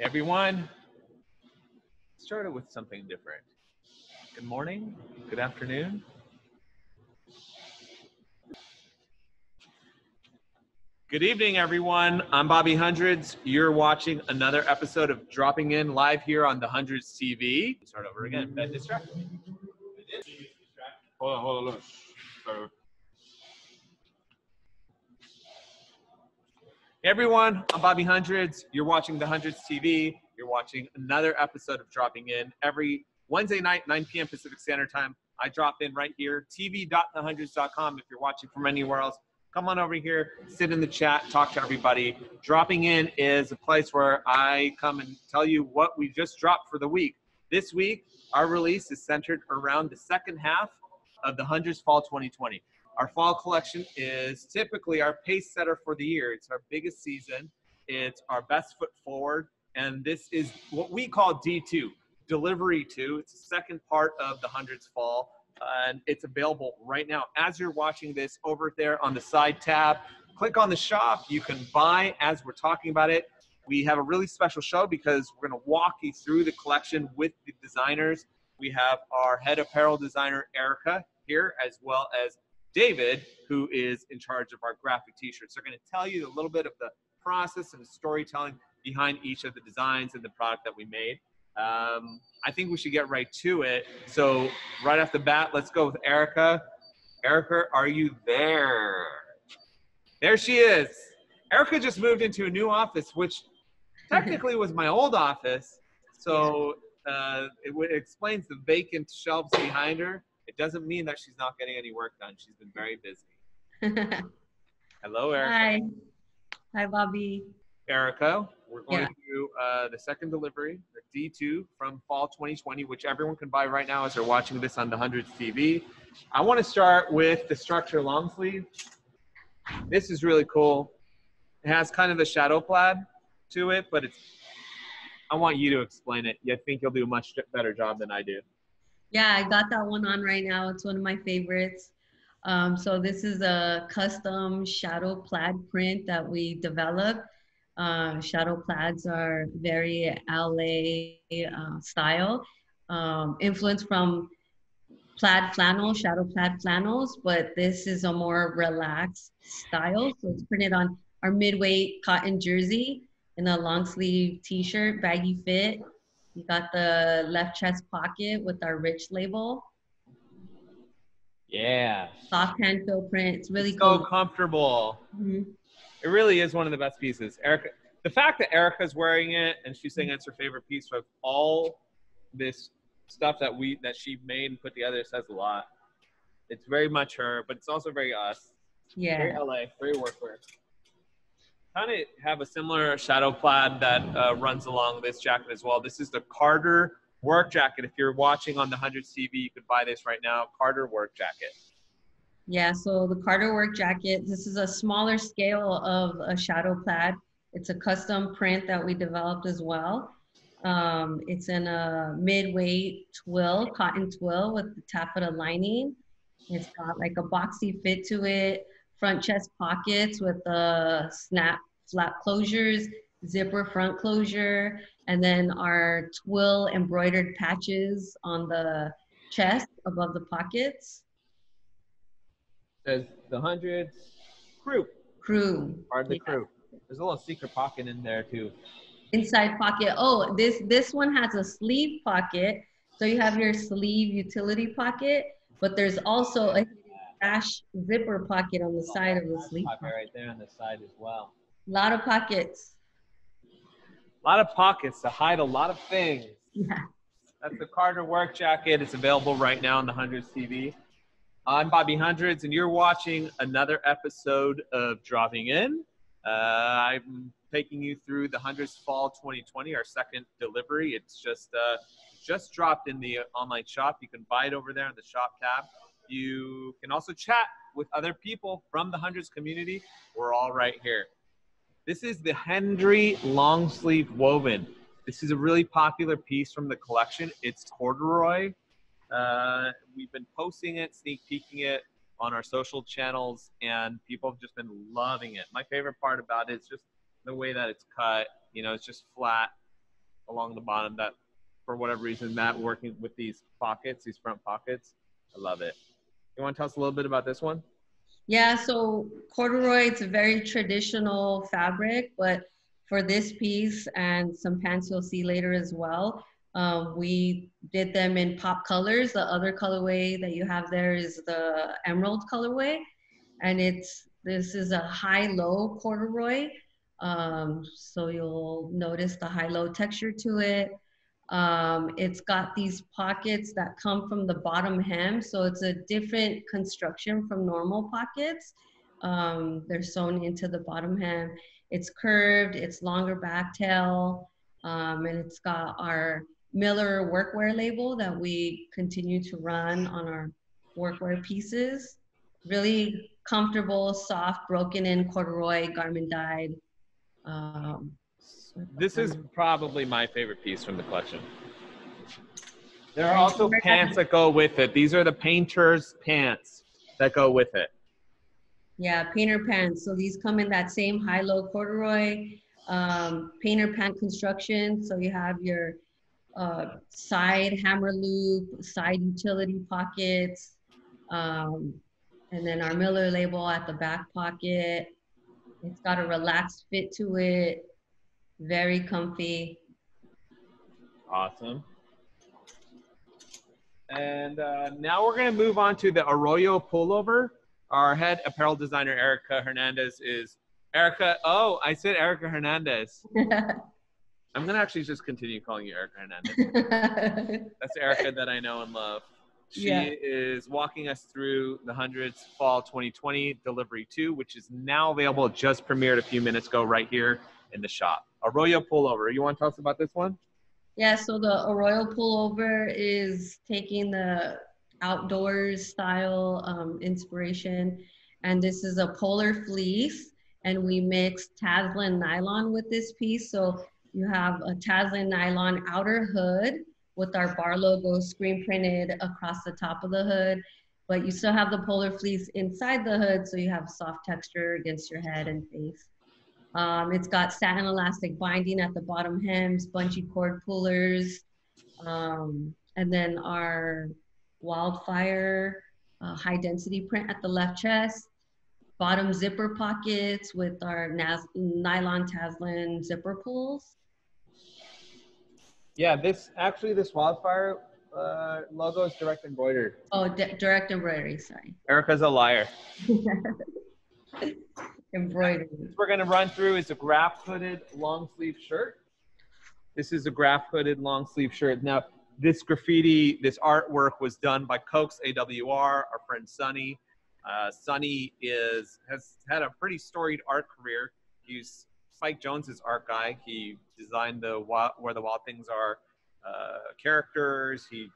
everyone. Started with something different. Good morning, good afternoon. Good evening, everyone. I'm Bobby Hundreds. You're watching another episode of Dropping In live here on the Hundreds TV. Start over again. Ben distracted me. Hold on, hold on. Everyone, I'm Bobby Hundreds. You're watching the Hundreds TV. You're watching another episode of Dropping In every Wednesday night, 9 p.m. Pacific Standard Time. I drop in right here, tv.thehundreds.com. If you're watching from anywhere else, come on over here, sit in the chat, talk to everybody. Dropping In is a place where I come and tell you what we just dropped for the week. This week, our release is centered around the second half of the Hundreds Fall 2020. Our fall collection is typically our pace setter for the year. It's our biggest season. It's our best foot forward. And this is what we call D2, Delivery 2. It's the second part of the Hundreds Fall. And it's available right now. As you're watching this over there on the side tab, click on the shop. You can buy as we're talking about it. We have a really special show because we're going to walk you through the collection with the designers. We have our head apparel designer, Erica, here, as well as David, who is in charge of our graphic t-shirts. They're going to tell you a little bit of the process and the storytelling behind each of the designs and the product that we made. Um, I think we should get right to it. So right off the bat, let's go with Erica. Erica, are you there? There she is. Erica just moved into a new office, which technically was my old office. So uh, it, it explains the vacant shelves behind her. It doesn't mean that she's not getting any work done. She's been very busy. Hello, Erica. Hi. Hi, Bobby. Erica, we're going Yeah. to do uh, the second delivery, the D2 from fall 2020, which everyone can buy right now as they're watching this on the Hundreds TV. I want to start with the structure long sleeve. This is really cool. It has kind of a shadow plaid to it, but it's. I want you to explain it. I think you'll do a much better job than I do. Yeah, I got that one on right now. It's one of my favorites. Um, so this is a custom shadow plaid print that we developed. Uh, shadow plaids are very LA uh, style, um, influenced from plaid flannel, shadow plaid flannels, but this is a more relaxed style. So it's printed on our mid-weight cotton jersey in a long sleeve t-shirt, baggy fit. You got the left chest pocket with our rich label, Yeah. soft hand fill print. It's really so cool. comfortable. Mhm. It really is one of the best pieces. Erica, the fact that Erica's wearing it and she's saying it's her favorite piece of all this stuff that we that she made and put together says a lot. It's very much her, but it's also very us. Yeah. Very LA, very workwear. Kind of have a similar shadow plaid that uh, runs along this jacket as well. This is the Carter work jacket. If you're watching on the Hundreds TV, you could buy this right now. Carter work jacket. Yeah, so the Carter work jacket, this is a smaller scale of a shadow plaid. It's a custom print that we developed as well. Um, it's in a mid-weight twill, cotton twill with the taffeta lining. It's got like a boxy fit to it, front chest pockets with a snap flap closures, zipper front closure, and then our twill embroidered patches on the chest above the pockets. Says the Hundreds crew. Crew. Part of the Yeah. crew. There's a little secret pocket in there too. inside pocket. Oh, this this one has a sleeve pocket. So you have your sleeve utility pocket, but there's also a dash zipper pocket on the side of the sleeve. Pocket Pocket. right there on the side as well. A lot of pockets. A lot of pockets to hide a lot of things. Yeah. That's the Carter work jacket. It's available right now on the Hundreds TV. I'm Bobby Hundreds, and you're watching another episode of Dropping In. Uh, I'm taking you through the Hundreds Fall 2020, our second delivery. It's just uh, just dropped in the online shop. You can buy it over there in the shop tab. You can also chat with other people from the Hundreds community. We're all right here. This is the Hendry long sleeve woven. This is a really popular piece from the collection. It's corduroy. Uh, we've been posting it, sneak peeking it on our social channels, and people have just been loving it. My favorite part about it is just the way that it's cut. You know, it's just flat. along the bottom that for whatever reason that working with these pockets, these front pockets. I love it. You want to tell us a little bit about this one? Yeah, so corduroy, it's a very traditional fabric, but for this piece and some pants you'll see later as well, um, we did them in pop colors. The other colorway that you have there is the emerald colorway. And it's, this is a high-low corduroy. Um, so you'll notice the high-low texture to it. Um, it's got these pockets that come from the bottom hem. So it's a different construction from normal pockets. Um, they're sewn into the bottom hem. It's curved, it's longer back tail, um, and it's got our Miller workwear label that we continue to run on our workwear pieces. Really comfortable, soft, broken in corduroy, garment dyed. Um, this is probably my favorite piece from the collection. There are also pants that go with it. These are the painter's pants that go with it. Yeah, painter pants. So these come in that same high-low corduroy um, painter pant construction. So you have your uh, side hammer loop, side utility pockets, um, and then our Miller label at the back pocket. It's got a relaxed fit to it, very comfy. Awesome. And uh, now we're going to move on to the Arroyo pullover. Our head apparel designer, Erica Hernandez, is Erica. Oh, I said Erica Hernandez. I'm going to actually just continue calling you Erica Hernandez. That's Erica that I know and love. She yeah. is walking us through the Hundreds Fall 2020 Delivery 2, which is now available, just premiered a few minutes ago right here in the shop. Arroyo pullover. You want to tell us about this one? Yeah, so the Arroyo pullover is taking the outdoors style um, inspiration. And this is a polar fleece. And we mixed Taslan nylon with this piece. So you have a Taslan nylon outer hood with our bar logo screen printed across the top of the hood. But you still have the polar fleece inside the hood, so you have soft texture against your head and face. Um, it's got satin elastic binding at the bottom hems, bungee cord pullers, um, and then our wildfire uh, high density print at the left chest, bottom zipper pockets with our nylon Taslan zipper pulls. Yeah, this actually this wildfire uh, logo is direct embroidered. Oh, direct embroidery. Sorry. Erica's a liar. we're gonna run through is a graph hooded long sleeve shirt. This is a graph hooded long sleeve shirt. Now, this graffiti, this artwork was done by Cokes AWR, our friend Sonny. Uh, Sonny is has had a pretty storied art career. He's Spike Jonze's art guy. He designed the where the wild things are uh, characters. He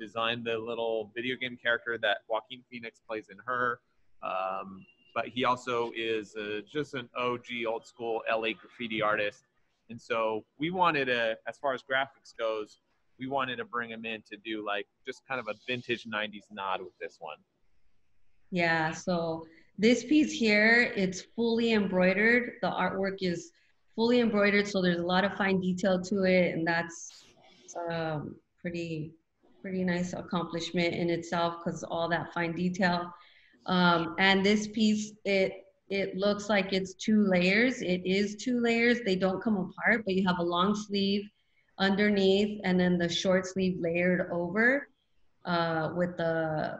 designed the little video game character that Joaquin Phoenix plays in her. Um, but he also is uh, just an OG old school LA graffiti artist. And so we wanted to, as far as graphics goes, we wanted to bring him in to do like just kind of a vintage 90s nod with this one. Yeah, so this piece here, it's fully embroidered. The artwork is fully embroidered, so there's a lot of fine detail to it, and that's um, pretty pretty nice accomplishment in itself because all that fine detail. Um, and this piece, it it looks like it's two layers. It is two layers. They don't come apart, but you have a long sleeve underneath and then the short sleeve layered over uh, with the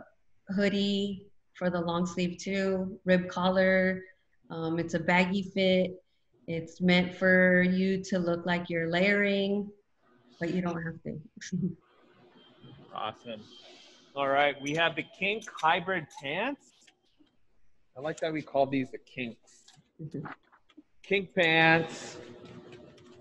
hoodie for the long sleeve too, rib collar. Um, it's a baggy fit. It's meant for you to look like you're layering, but you don't have to. awesome. All right, we have the kink hybrid pants. I like that we call these the kinks. kink pants.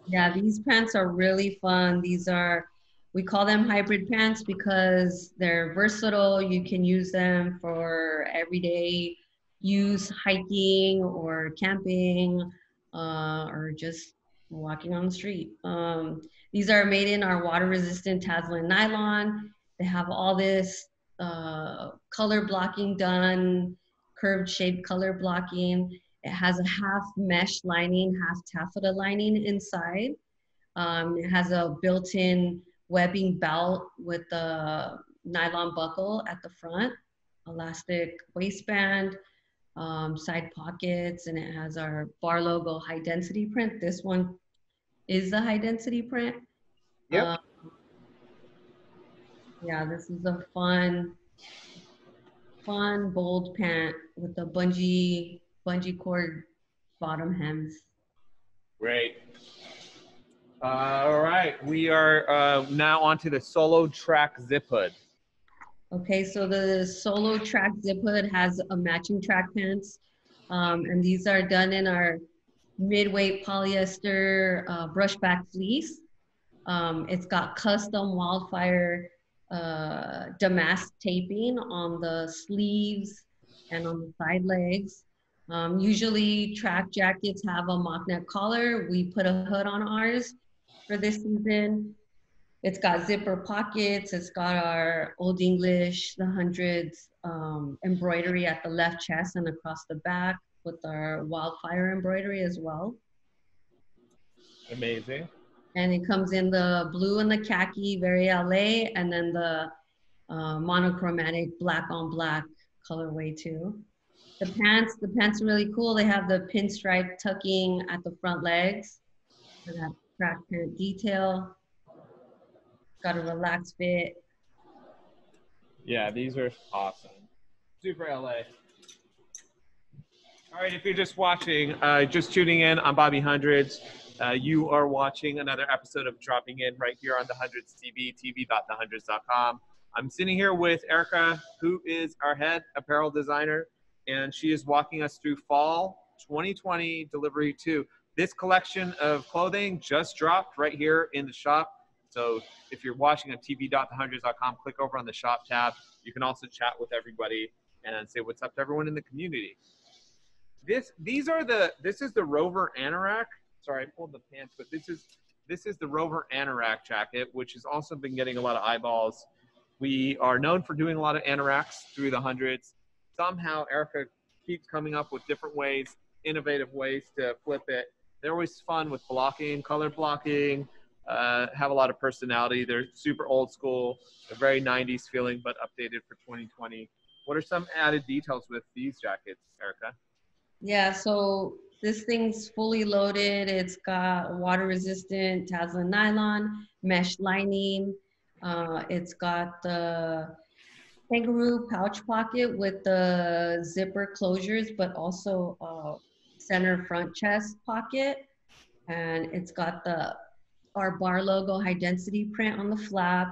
Yeah, these pants are really fun. These are, we call them hybrid pants because they're versatile. You can use them for everyday use, hiking or camping, uh, or just walking on the street. Um, these are made in our water resistant Taslan nylon. They have all this uh, color blocking done, curved shaped color blocking. It has a half mesh lining, half taffeta lining inside. Um, it has a built-in webbing belt with a nylon buckle at the front, elastic waistband, um, side pockets, and it has our bar logo high density print. This one is the high density print. Yep. Um, yeah, this is a fun, fun bold pant with the bungee bungee cord bottom hems. Great. Uh, all right, we are uh, now onto the solo track zip hood. Okay, so the solo track zip hood has a matching track pants, um, and these are done in our mid-weight polyester uh, brushback fleece. Um, it's got custom wildfire uh, damask taping on the sleeves and on the side legs. Um, usually track jackets have a mock neck collar. We put a hood on ours for this season. It's got zipper pockets. It's got our Old English, the hundreds um, embroidery at the left chest and across the back with our wildfire embroidery as well. Amazing. And it comes in the blue and the khaki, very LA, and then the uh, monochromatic black on black colorway too. The pants, the pants are really cool. They have the pinstripe tucking at the front legs for that track pant detail. Got a relaxed fit. Yeah, these are awesome. Super LA. All right, if you're just watching, uh, just tuning in, I'm Bobby Hundreds. Uh, you are watching another episode of Dropping In right here on the Hundreds TV, tv.thehundreds.com. I'm sitting here with Erica, who is our head apparel designer, and she is walking us through fall 2020 delivery two. This collection of clothing just dropped right here in the shop. So if you're watching on tv.thehundreds.com, click over on the shop tab. You can also chat with everybody and say what's up to everyone in the community. This these are the this is the Rover Anorak. Sorry, I pulled the pants, but this is this is the Rover Anorak jacket, which has also been getting a lot of eyeballs. We are known for doing a lot of anoraks through the hundreds. Somehow Erica keeps coming up with different ways, innovative ways to flip it. They're always fun with blocking, color blocking, uh, have a lot of personality. They're super old school. They're very 90s feeling, but updated for 2020. What are some added details with these jackets, Erica? Yeah, so this thing's fully loaded. It's got water resistant Taslan nylon, mesh lining. Uh, it's got the kangaroo pouch pocket with the zipper closures, but also center front chest pocket. And it's got the our bar logo high density print on the flap.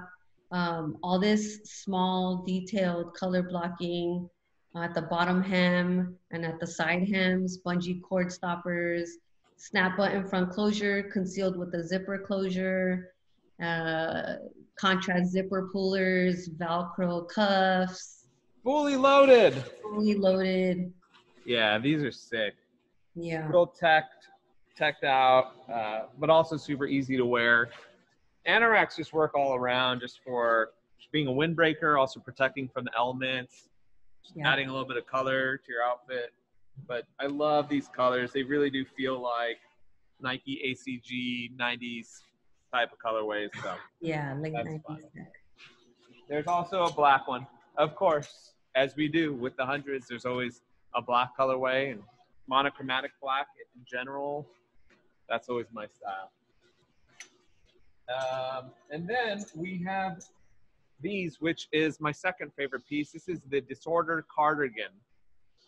Um, all this small detailed color blocking at the bottom hem and at the side hems, bungee cord stoppers, snap button front closure concealed with a zipper closure, uh, contrast zipper pullers, Velcro cuffs, Fully loaded. fully loaded. Yeah, these are sick. Yeah. Real teched, teched out, uh, but also super easy to wear. Anoraks just work all around just for being a windbreaker, also protecting from the elements, Yeah. adding a little bit of color to your outfit. But I love these colors. They really do feel like Nike ACG 90s type of colorways. So Yeah, late That's 90s. fine. there's also a black one. Of course, as we do with the hundreds, there's always a black colorway and monochromatic black in general. That's always my style. Um, and then we have these, which is my second favorite piece. This is the Disorder Cardigan.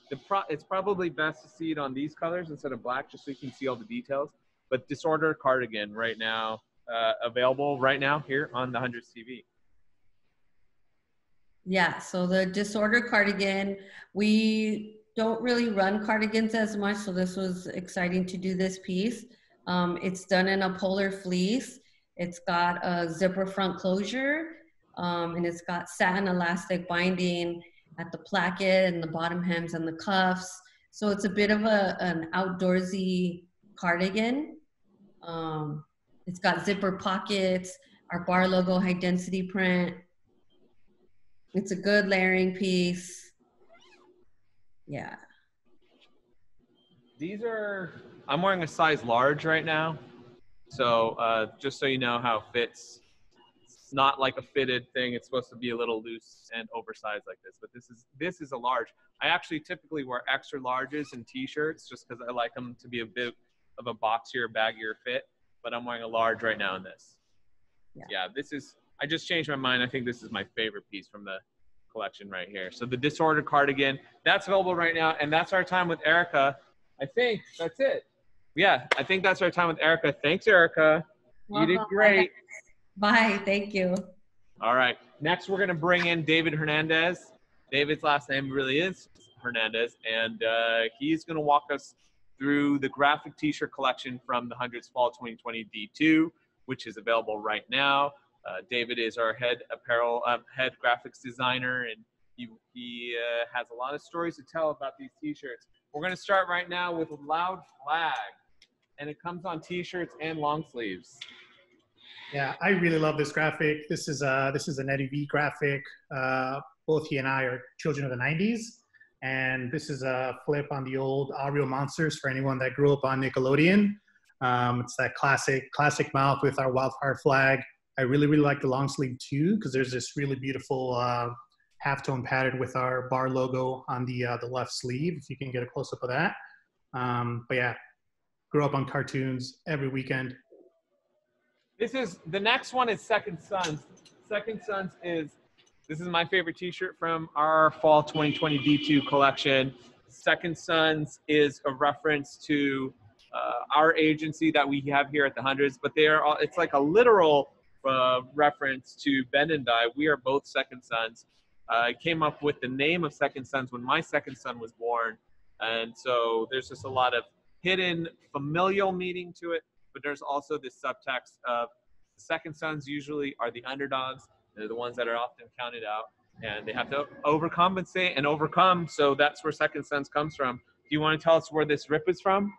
The pro- it's probably best to see it on these colors instead of black, just so you can see all the details. But Disorder Cardigan right now, uh, available right now here on the Hundreds TV. Yeah, so the disorder cardigan, we don't really run cardigans as much, so this was exciting to do this piece. Um, it's done in a polar fleece. It's got a zipper front closure, um, and it's got satin elastic binding at the placket and the bottom hems and the cuffs. So it's a bit of a, an outdoorsy cardigan. Um, it's got zipper pockets, our bar logo high density print. It's a good layering piece. Yeah. These are, I'm wearing a size large right now. So uh, just so you know how it fits, it's not like a fitted thing. It's supposed to be a little loose and oversized like this, but this is this is a large. I actually typically wear extra larges and t-shirts just because I like them to be a bit of a boxier, baggier fit. But I'm wearing a large right now in this. Yeah. yeah, this is. I just changed my mind. I think this is my favorite piece from the collection right here. So the disordered cardigan that's available right now, and that's our time with Erica. I think that's it. Yeah, I think that's our time with Erica. Thanks, Erica. You did great. Bye. Thank you. All right. Next, we're going to bring in David Hernandez. David's last name really is Hernandez, and uh, he's going to walk us through the graphic T-shirt collection from the Hundreds Fall 2020 D2, which is available right now. Uh, David is our head apparel, um, head graphics designer, and he, he uh, has a lot of stories to tell about these T-shirts. We're going to start right now with Loud Flag, and it comes on T-shirts and long sleeves. Yeah, I really love this graphic. This is a this is an Eddie V graphic. Uh, both he and I are children of the '90s, and this is a flip on the old Real Monsters for anyone that grew up on Nickelodeon. Um, it's that classic classic mouth with our wildfire flag. I really really like the long sleeve too because there's this really beautiful uh, halftone pattern with our bar logo on the uh, the left sleeve. If you can get a close up of that. Um, but yeah, grew up on cartoons every weekend. This is the next one is Second Sons. Second Sons is this is my favorite T-shirt from our fall 2020 D2 collection. Second Sons is a reference to uh, our agency that we have here at the Hundreds, but they are all, it's like a literal uh, reference to Ben and I. We are both Second Sons. Uh, I came up with the name of Second Sons when my second son was born, and so there's just a lot of hidden familial meaning to it but there's also this subtext of the second sons usually are the underdogs. They're the ones that are often counted out, and they have to overcompensate and overcome. So that's where second sons comes from. Do you want to tell us where this rip is from?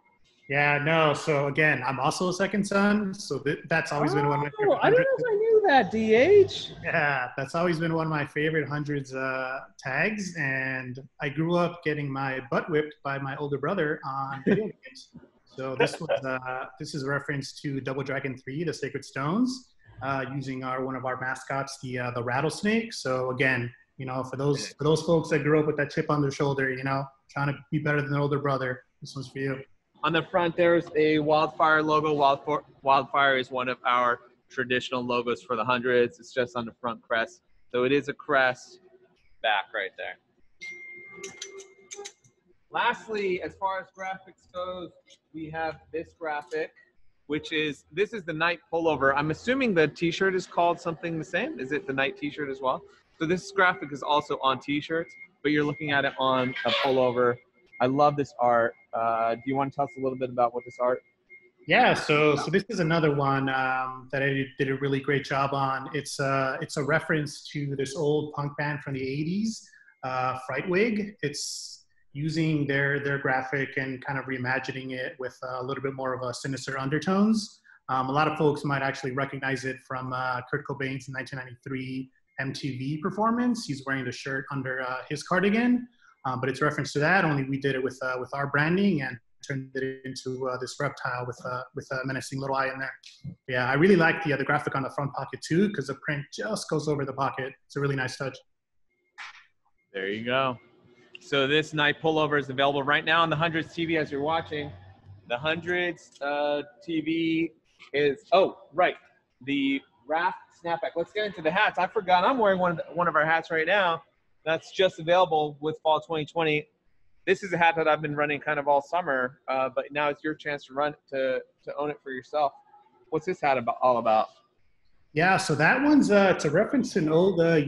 Yeah, no. So again, I'm also a second son, so th- that's always been one of my Oh, favorite I don't know hundreds. if I knew that, DH. Yeah, that's always been one of my favorite hundreds uh, tags, and I grew up getting my butt whipped by my older brother on video games. So this was uh, this is a reference to Double Dragon Three, the Sacred Stones, uh, using our one of our mascots, the uh, the rattlesnake. So again, you know, for those for those folks that grew up with that chip on their shoulder, you know, trying to be better than their older brother, this one's for you. On the front, there's a wildfire logo. Wildfire, wildfire is one of our traditional logos for the hundreds. It's just on the front crest. So it is a crest back right there. Lastly, as far as graphics goes, we have this graphic, which is this is the night pullover. I'm assuming the t-shirt is called something the same. Is it the night t-shirt as well? So this graphic is also on t-shirts, but you're looking at it on a pullover. I love this art. Uh, do you want to tell us a little bit about what this art? Yeah, so so this is another one um, that I did a really great job on. It's uh, it's a reference to this old punk band from the '80s, uh, Frightwig. It's using their their graphic and kind of reimagining it with a little bit more of a sinister undertones. Um, a lot of folks might actually recognize it from uh, Kurt Cobain's 1993 MTV performance. He's wearing the shirt under uh, his cardigan, um, but it's reference to that. Only we did it with uh, with our branding and turned it into uh, this reptile with uh, with a menacing little eye in there. Yeah, I really like the the graphic on the front pocket too because the print just goes over the pocket. It's a really nice touch. There you go. So this night pullover is available right now on the Hundreds TV as you're watching. The Hundreds uh, TV is oh right the Raft snapback. Let's get into the hats. I forgot I'm wearing one of the, one of our hats right now. That's just available with fall 2020. This is a hat that I've been running kind of all summer, uh, but now it's your chance to run to to own it for yourself. What's this hat about all about? Yeah, so that one's uh, it's a reference to an old uh,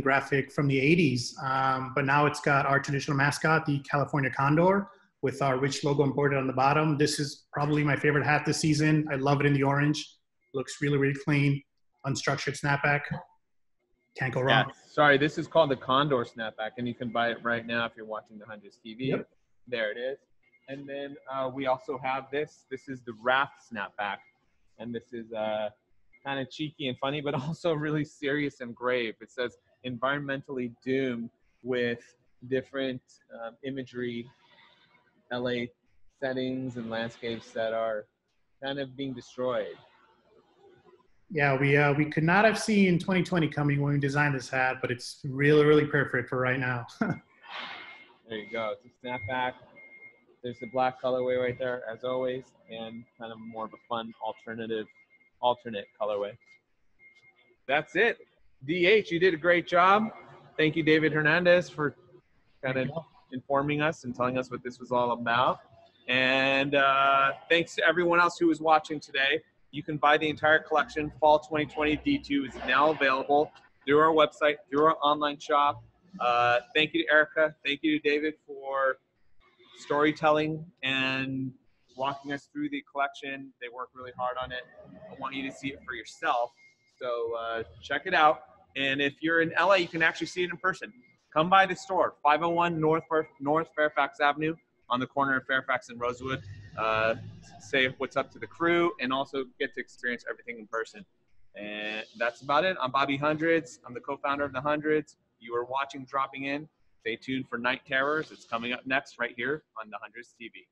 graphic from the '80s, um, but now it's got our traditional mascot, the California Condor, with our rich logo embroidered on the bottom. This is probably my favorite hat this season. I love it in the orange. Looks really, really clean. Unstructured snapback. Can't go Yeah, sorry, this is called the Condor snapback, and you can buy it right now if you're watching the Hundreds TV. Yep. There it is. And then uh, we also have this. This is the Raft snapback, and this is uh, kind of cheeky and funny, but also really serious and grave. It says environmentally doomed with different um, imagery, LA settings and landscapes that are kind of being destroyed. Yeah, we uh, we could not have seen 2020 coming when we designed this hat, but it's really really perfect for right now. There you go. It's a snapback. There's the black colorway right there, as always, and kind of more of a fun alternative, alternate colorway. That's it. DH, you did a great job. Thank you, David Hernandez, for kind of informing us and telling us what this was all about. And uh, thanks to everyone else who was watching today. You can buy the entire collection. Fall 2020 D2 is now available through our website, through our online shop. Uh, thank you to Erica. Thank you to David for storytelling and walking us through the collection. They work really hard on it. I want you to see it for yourself. So uh, check it out. And if you're in LA, you can actually see it in person. Come by the store, 501 North, North Fairfax Avenue on the corner of Fairfax and Rosewood. Uh, say what's up to the crew and also get to experience everything in person. And that's about it. I'm Bobby Hundreds. I'm the co-founder of the Hundreds. You are watching Dropping In. Stay tuned for Night Terrors. It's coming up next right here on the Hundreds TV.